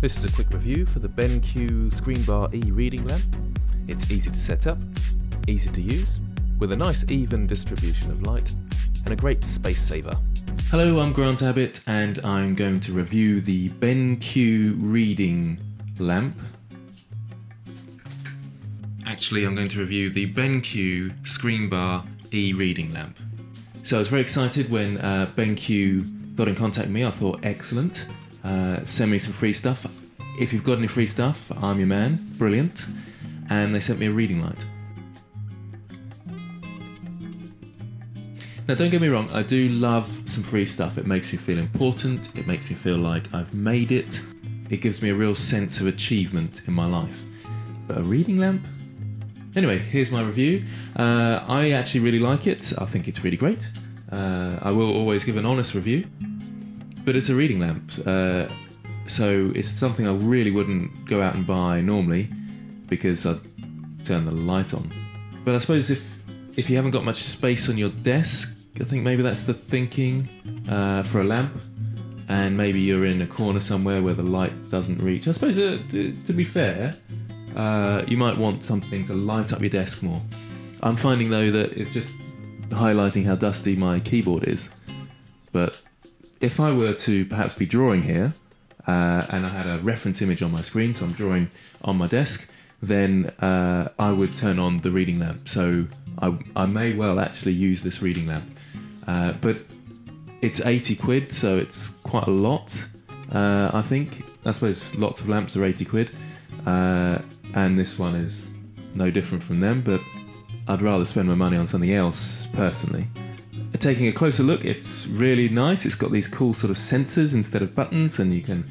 This is a quick review for the BenQ Screenbar E reading lamp. It's easy to set up, easy to use, with a nice even distribution of light, and a great space saver. Hello, I'm Grant Abbitt, and I'm going to review the BenQ reading lamp. Actually, I'm going to review the BenQ Screenbar E reading lamp. So I was very excited when uh, BenQ got in contact with me. I thought, excellent, uh, send me some free stuff. If you've got any free stuff, I'm your man. Brilliant. And they sent me a reading light. Now, don't get me wrong, I do love some free stuff. It makes me feel important, it makes me feel like I've made it, it gives me a real sense of achievement in my life. But a reading lamp? Anyway, here's my review. Uh, I actually really like it, I think it's really great. Uh, I will always give an honest review, but it's a reading lamp. Uh, so it's something I really wouldn't go out and buy normally because I'd turn the light on. But I suppose if if you haven't got much space on your desk, I think maybe that's the thinking uh, for a lamp, and maybe you're in a corner somewhere where the light doesn't reach. I suppose uh, to, to be fair, uh, you might want something to light up your desk more. I'm finding though that it's just highlighting how dusty my keyboard is. But if I were to perhaps be drawing here, uh, and I had a reference image on my screen, so I'm drawing on my desk, then uh, I would turn on the reading lamp. So I, I may well actually use this reading lamp. Uh, but it's 80 quid, so it's quite a lot, uh, I think. I suppose lots of lamps are 80 quid, uh, and this one is no different from them, but I'd rather spend my money on something else personally. Taking a closer look, it's really nice. It's got these cool sort of sensors instead of buttons, and you can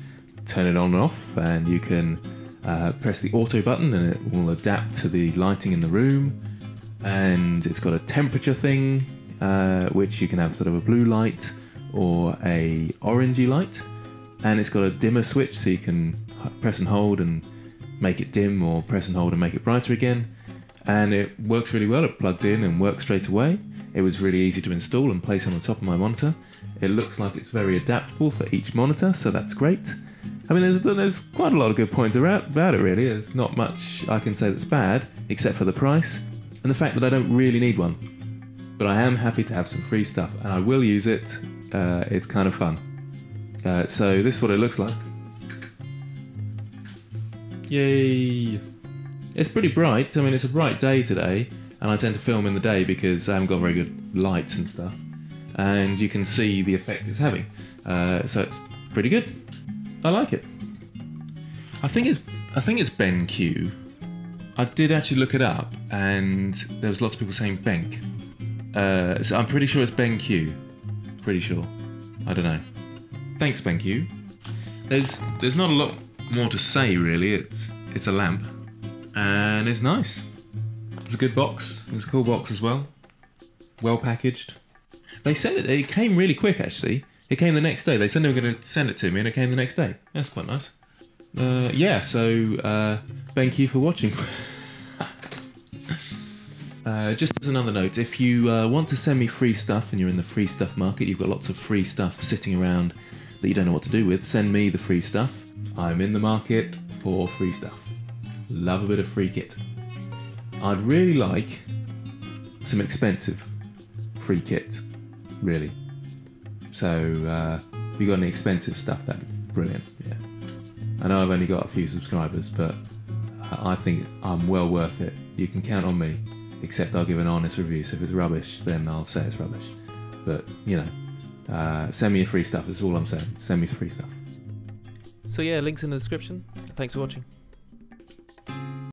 turn it on and off, and you can uh, press the auto button, and it will adapt to the lighting in the room. And it's got a temperature thing, uh, which you can have sort of a blue light or a orangey light, and it's got a dimmer switch, so you can press and hold and make it dim, or press and hold and make it brighter again. And it works really well. It plugged in and worked straight away. It was really easy to install and place on the top of my monitor. It looks like it's very adaptable for each monitor, so that's great. I mean, there's there's quite a lot of good points about it. Really, there's not much I can say that's bad, except for the price and the fact that I don't really need one. But I am happy to have some free stuff, and I will use it. Uh, it's kind of fun. Uh, so this is what it looks like. Yay! It's pretty bright. I mean, it's a bright day today, and I tend to film in the day because I haven't got very good lights and stuff. And you can see the effect it's having. Uh, so it's pretty good. I like it. I think it's I think it's BenQ. I did actually look it up, and there was lots of people saying Benk. Uh, so I'm pretty sure it's BenQ. Pretty sure. I don't know. Thanks, BenQ. There's there's not a lot more to say really. It's it's a lamp, and it's nice. It's a good box. It's a cool box as well. Well packaged. They sent it. It came really quick actually. It came the next day. They said they were going to send it to me, and it came the next day. That's quite nice. Uh, yeah. So uh, thank you for watching. Uh, just as another note, if you uh, want to send me free stuff and you're in the free stuff market, you've got lots of free stuff sitting around that you don't know what to do with, send me the free stuff. I'm in the market for free stuff. Love a bit of free kit. I'd really like some expensive free kit, really. So, uh, if you got any expensive stuff, that'd be brilliant. Yeah. I know I've only got a few subscribers, but I think I'm well worth it. You can count on me except I'll give an honest review. So if it's rubbish, then I'll say it's rubbish. But you know, uh, send me your free stuff. That's all I'm saying. Send me some free stuff. So yeah, links in the description. Thanks for watching.